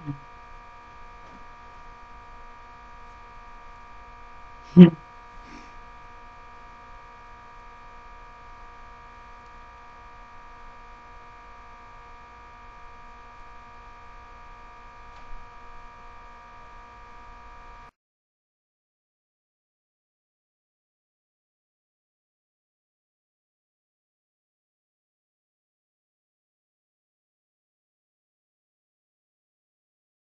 Hmm.